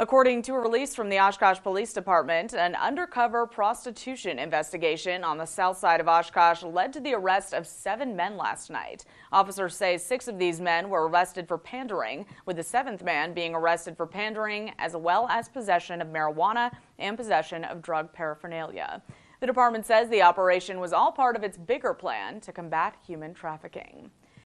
According to a release from the Oshkosh Police Department, an undercover prostitution investigation on the south side of Oshkosh led to the arrest of seven men last night. Officers say six of these men were arrested for pandering, with the seventh man being arrested for pandering as well as possession of marijuana and possession of drug paraphernalia. The department says the operation was all part of its bigger plan to combat human trafficking.